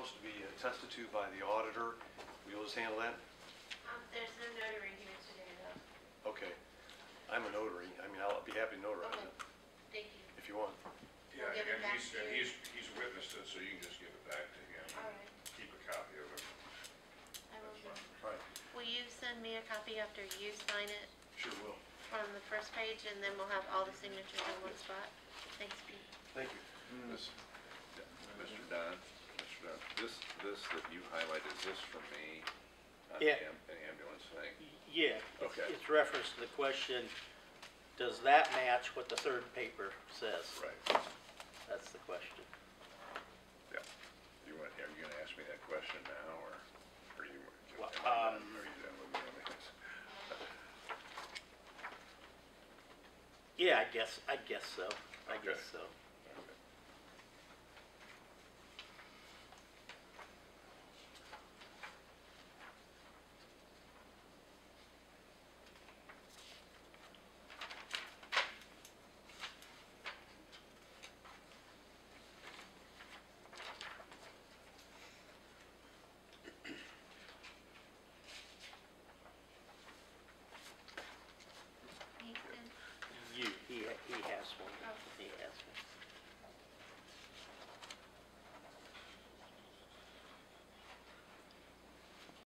supposed to be attested to by the auditor. We will you just handle that? Um, there's no notary here today though. Okay. I'm a notary. I mean, I'll be happy to notarize Okay, it thank you. if you want. Yeah, We'll give it and back he's, to and you. he's, he's witnessed it, so you can just give it back to him. All right. Keep a copy of it. I will do. All right. Will you send me a copy after you sign it Sure will. from the first page and then we'll have all the signatures in one spot? Thanks, this, that you highlight, is this from me? on the Yeah. am- the ambulance thing? Yeah. it's- Okay. It's reference to the question, does that match what the third paper says? Right, That's the question. yeah. You want, are you gonna ask me that question now, or are you? Well, are um, you done with me on this? Yeah, I guess, I guess so. I Okay. guess so. possible.